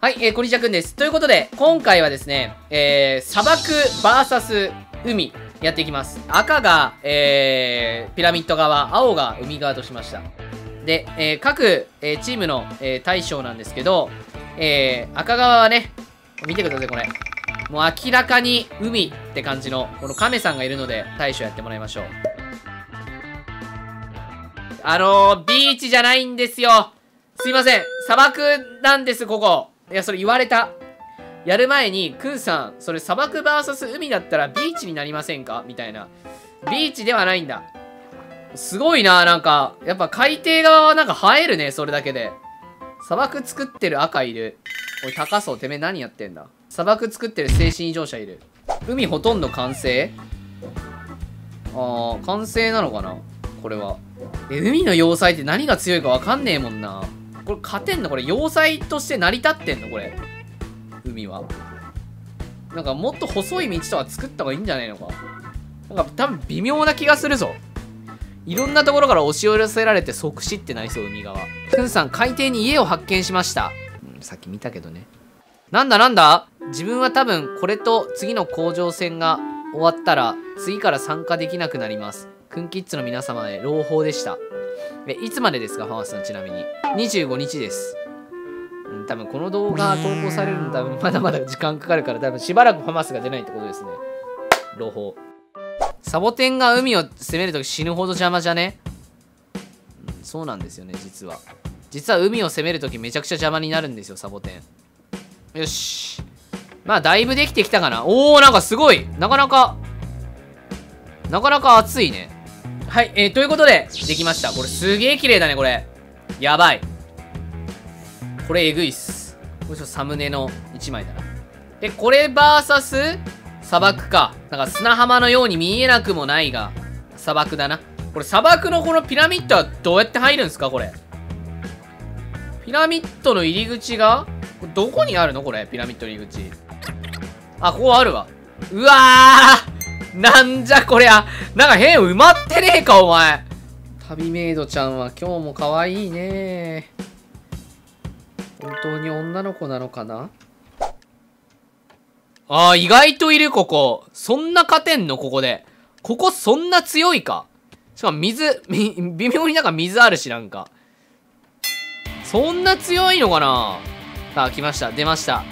はい、えー、こんにちはくんです。ということで、今回はですね、えー、砂漠 VS 海、やっていきます。赤が、えー、ピラミッド側、青が海側としました。で、えー、各、えー、チームの、えー、大将なんですけど、えー、赤側はね、見てください、これ。もう明らかに海って感じの、この亀さんがいるので、大将やってもらいましょう。あのー、ビーチじゃないんですよ。すいません。砂漠なんです、ここ。いや、それ言われた。やる前に、クンさん、それ砂漠 VS 海だったらビーチになりませんか？みたいな。ビーチではないんだ。すごいな、なんか、やっぱ海底側はなんか映えるね、それだけで。砂漠作ってる赤いる。おい、高そう、てめえ何やってんだ？砂漠作ってる精神異常者いる。海ほとんど完成？ああ、完成なのかな？これは。え、海の要塞って何が強いかわかんねえもんな。これ勝てんの？これ要塞として成り立ってんの？これ。海は。なんかもっと細い道とか作った方がいいんじゃないのか？なんか多分微妙な気がするぞ。いろんなところから押し寄せられて即死ってなりそう、海側。くんさん、海底に家を発見しました。うん、さっき見たけどね。なんだなんだ？自分は多分これと次の甲状腺が終わったら次から参加できなくなります。くんキッズの皆様へ朗報でした。え、いつまでですかファースさんちなみに。25日です。うん、多分この動画投稿されるの多分まだまだ時間かかるから多分しばらくファマスが出ないってことですね。朗報。サボテンが海を攻めるとき死ぬほど邪魔じゃね、うん、そうなんですよね、実は。実は海を攻めるときめちゃくちゃ邪魔になるんですよ、サボテン。よし。まあ、だいぶできてきたかな。おー、なんかすごい。なかなか、なかなか熱いね。はい、えー、ということで、できました。これすげえ綺麗だね、これ。やばい。これえぐいっす。これちょっとサムネの1枚だな。で、これバーサス砂漠か。なんか砂浜のように見えなくもないが、砂漠だな。これ砂漠のこのピラミッドはどうやって入るんすかこれ。ピラミッドの入り口がどこにあるのこれ、ピラミッド入り口。あ、ここあるわ。うわーなんじゃこりゃ。なんか変埋まってねえか、お前。旅メイドちゃんは今日も可愛いね。本当に女の子なのかな？ああ、意外といる、ここ。そんな勝てんのここで。ここそんな強いかしかも水、微妙になんか水あるし、なんか。そんな強いのかな？さあ、来ました。出ました。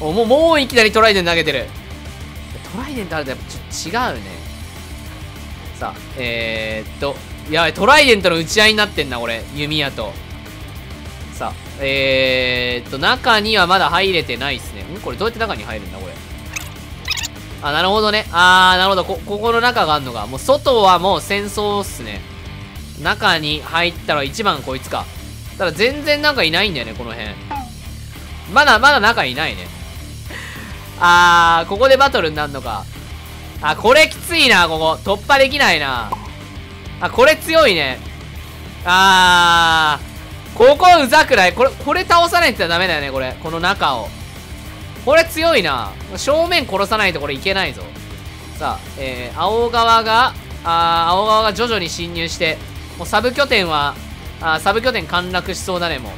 お、もう、もういきなりトライデン投げてる。トライデントあるとやっぱちょっと違うね。さあ、えー、っと、やばい、トライデントの打ち合いになってんな、これ。弓矢と。さあ、えー、っと、中にはまだ入れてないっすね。んこれどうやって中に入るんだ、これ。あ、なるほどね。あー、なるほど。こ、ここの中があんのか。もう外はもう戦争っすね。中に入ったら一番こいつか。ただ全然なんかいないんだよね、この辺。まだまだ中いないね。あー、ここでバトルになるのか。あ、これきついな、ここ。突破できないな。あ、これ強いね。あー。ここうざくない？これ、これ倒さないとダメだよね、これ。この中を。これ強いな。正面殺さないとこれいけないぞ。さあ、えー、青側が、あー、青側が徐々に侵入して、もうサブ拠点は、あサブ拠点陥落しそうだね、もう。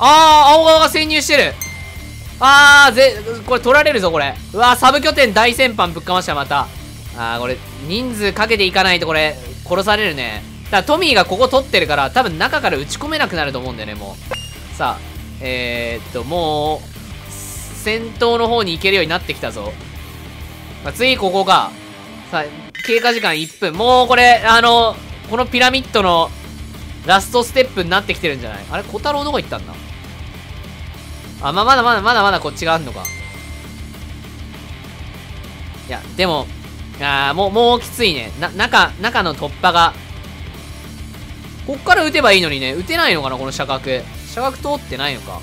あー、青側が潜入してる。あー、ぜ、これ取られるぞ、これ。うわサブ拠点大戦犯ぶっかました、また。あー、これ、人数かけていかないと、これ、殺されるね。だからトミーがここ取ってるから、多分中から打ち込めなくなると思うんだよね、もう。さあ、えー、っと、もう、戦闘の方に行けるようになってきたぞ。まあ、次、ここか。さあ、経過時間1分。もう、これ、あの、このピラミッドのラストステップになってきてるんじゃない？あれ小太郎どこ行ったんだ？あ、まあ、まだまだまだまだこっちがあんのか。いや、でも、あもう、もうきついね。な、中、中の突破が。こっから撃てばいいのにね、撃てないのかな、この射角。射角通ってないのか。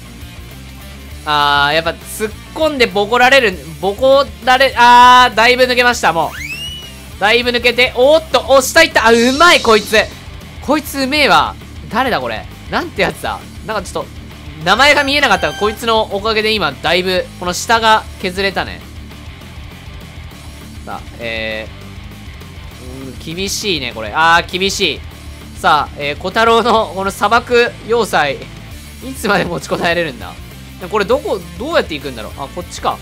あー、やっぱ突っ込んでボコられる、ボコられ、あー、だいぶ抜けました、もう。だいぶ抜けて、おーっと、押したいった。あ、うまい、こいつ。こいつうめえわ。誰だ、これ。なんてやつだ。なんかちょっと、名前が見えなかったがこいつのおかげで今、だいぶ、この下が削れたね。さあ、えー、うん厳しいね、これ。あー、厳しい。さあ、えー、小太郎のこの砂漠要塞。いつまで持ちこたえれるんだ？これどこ、どうやって行くんだろう？あ、こっちか。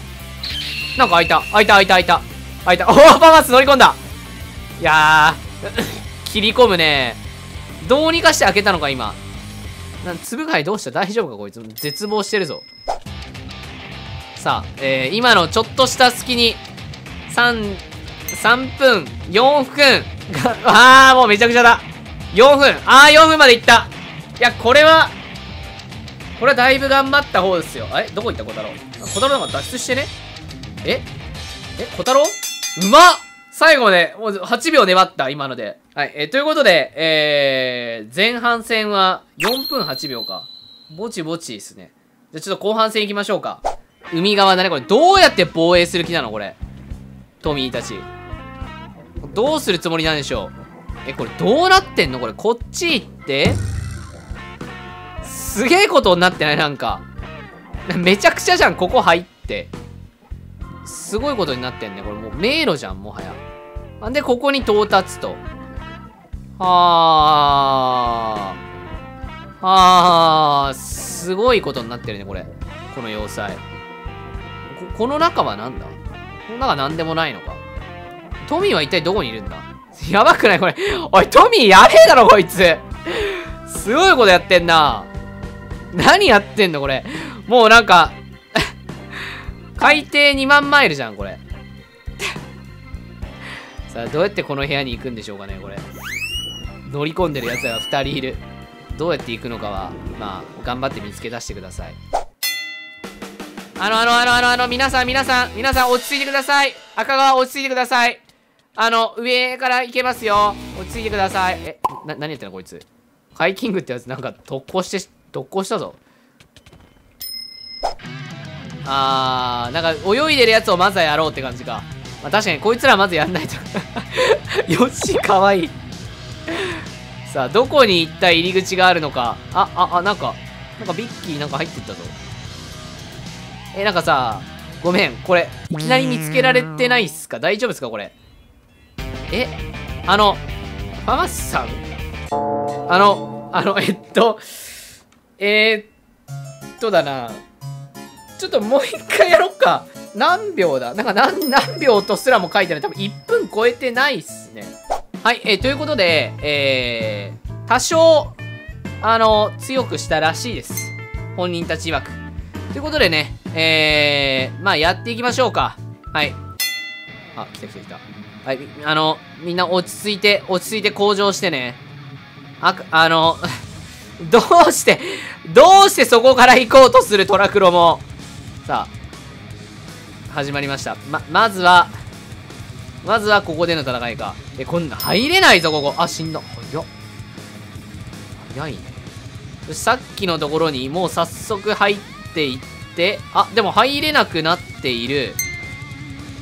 なんか開いた。開いた、開いた、開いた。開いた。おお、パマス乗り込んだいやー、切り込むね。どうにかして開けたのか、今。なん、つぶ貝どうした？大丈夫か、こいつ。絶望してるぞ。さあ、えー、今のちょっとした隙に、3、3分、4分、あー、もうめちゃくちゃだ。4分、あー、4分までいった。いや、これは、これはだいぶ頑張った方ですよ。えどこ行った？小太郎小太郎なんか脱出してね？え？え？小太郎？うまっ最後ね、もう8秒粘った、今ので。はい、えー、ということで、えー、前半戦は4分8秒か。ぼちぼちですね。じゃ、ちょっと後半戦行きましょうか。海側だね、これ。どうやって防衛する気なの？これ。トミーたち。どうするつもりなんでしょう？え、これどうなってんの？これ、こっち行ってすげえことになってない？なんか。めちゃくちゃじゃん、ここ入って。すごいことになってんね。これもう迷路じゃん、もはや。んで、ここに到達と。はあ。はあ、すごいことになってるね、これ。この要塞。こ、この中は何だ？この中何でもないのか。トミーは一体どこにいるんだ？やばくない？これ。おい、トミーやべえだろ、こいつ。すごいことやってんな。何やってんの、これ。もうなんか海底2万マイルじゃん、これ。さあ、どうやってこの部屋に行くんでしょうかね、これ。乗り込んでる奴らが2人いる。どうやって行くのかは、まあ、頑張って見つけ出してください。あの、あの、あの、あの、あの、皆さん、皆さん、皆さん、落ち着いてください。赤川、落ち着いてください。あの、上から行けますよ。落ち着いてください。え、な、何やってんのこいつ。ハイキングってやつなんか特攻して、特攻したぞ。あー、なんか泳いでるやつをまずはやろうって感じか。まあ確かにこいつらまずやんないと よし、かわいいさあ、どこに一体入り口があるのか。あ、あ、あ、なんか、なんかビッキーなんか入ってったぞ。え、なんかさ、ごめん、これ、いきなり見つけられてないっすか？大丈夫ですかこれ？え、あの、ファマスさん？あの、あの、えっと、えー、っとだな。ちょっともう一回やろっか。何秒だ？なんか何、何秒とすらも書いてない。多分1分超えてないっすね。はい、えー、ということで、えー、多少、あの、強くしたらしいです。本人たち曰く。ということでね、えー、まあやっていきましょうか。はい。あ、来た来た来た。はい、あの、みんな落ち着いて、落ち着いて向上してね。あ、あの、どうして、どうしてそこから行こうとするトラクロも。さあ、始まりました。ま、まずは、まずはここでの戦いか。え、こんな、入れないぞ、ここ。あ、死んだ。早っ。早いね。さっきのところにもう早速入っていって、あ、でも入れなくなっている。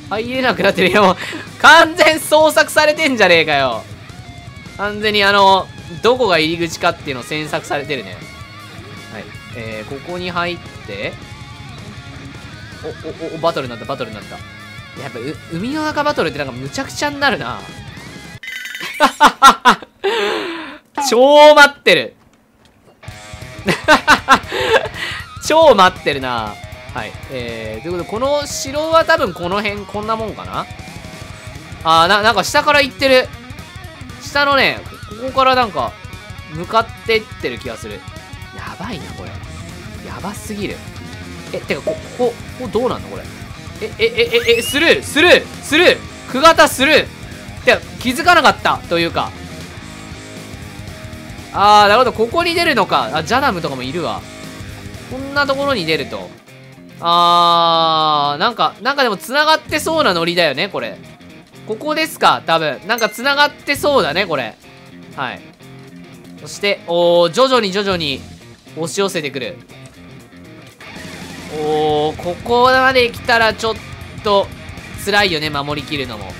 入れなくなってる。いやもう、完全捜索されてんじゃねえかよ。完全にあの、どこが入り口かっていうのを詮索されてるね。はい。えー、ここに入って、お、お、お、バトルになった、バトルになった。やっぱ、海の中バトルってなんかむちゃくちゃになるな。超待ってる。超待ってるな。はい。えー、ということで、この城は多分この辺、こんなもんかなあー、な、なんか下から行ってる。下のね、ここからなんか、向かってってる気がする。やばいな、これ。やばすぎる。え、てか、こ、ここ、こどうなんの？これ。え、え、え、え、え、スルー、スルー、スルー、クガタスルー。て、気づかなかったというか。あー、なるほど、ここに出るのか。あ、ジャナムとかもいるわ。こんなところに出ると。あー、なんか、なんかでも繋がってそうなノリだよね、これ。ここですか、多分。なんか繋がってそうだね、これ。はい。そして、おー、徐々に徐々に押し寄せてくる。おー、ここまで来たらちょっと辛いよね、守りきるのも。こ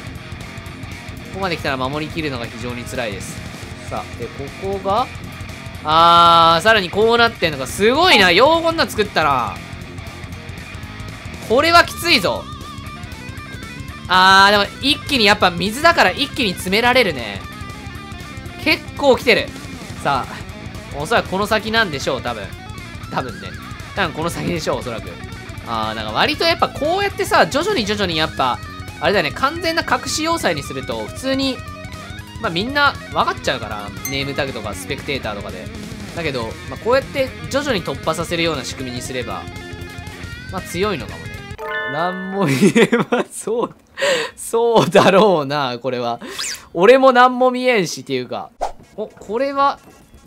こまで来たら守りきるのが非常に辛いです。さあ、で、ここがあー、さらにこうなってんのか。すごいな。ようこんな作ったな。これはきついぞ。あー、でも一気にやっぱ水だから一気に詰められるね。結構来てる。さあ、おそらくこの先なんでしょう、多分。多分ね。多分この先でしょう、おそらく。あー、なんか割とやっぱこうやってさ、徐々に徐々にやっぱ、あれだよね、完全な隠し要塞にすると、普通に、まあみんな分かっちゃうから、ネームタグとかスペクテーターとかで。だけど、まあ、こうやって徐々に突破させるような仕組みにすれば、まあ強いのかもね。なんも言えま、そう、そうだろうな、これは。俺もなんも見えんしっていうか。お、これは、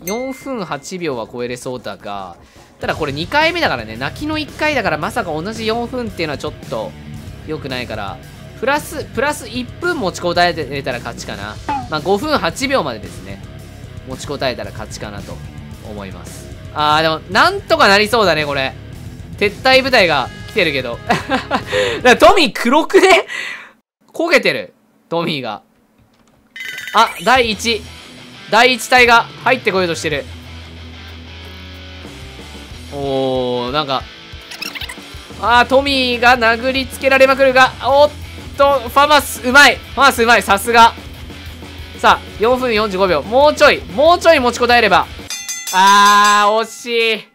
4分8秒は超えれそうだが、ただこれ2回目だからね、泣きの1回だからまさか同じ4分っていうのはちょっと良くないから、プラス、プラス1分持ちこたえてたら勝ちかな。まあ5分8秒までですね。持ちこたえたら勝ちかなと思います。あー、でも、なんとかなりそうだね、これ。撤退部隊が来てるけど。だからトミー黒くね？焦げてる。トミーが。あ、第1。第1隊が入ってこようとしてる。おー、なんか。あー、トミーが殴りつけられまくるが、おっと、ファマス、うまい。ファマスうまい。さすが。さあ、4分45秒。もうちょい。もうちょい持ちこたえれば。あー、惜しい。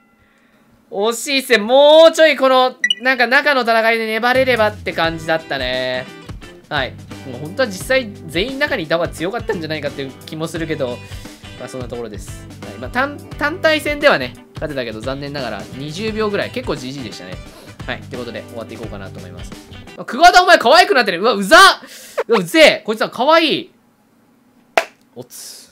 惜しいっすね。もうちょいこの、なんか中の戦いで粘れればって感じだったね。はい。もう本当は実際全員中にいた方が強かったんじゃないかっていう気もするけど、まあそんなところです。まあ単、体戦ではね、勝てたけど残念ながら20秒ぐらい、結構じじいでしたね。はい。ってことで終わっていこうかなと思います。まあクワダお前可愛くなってるうわ、うざうわ、うぜえこいつは可愛いおつ。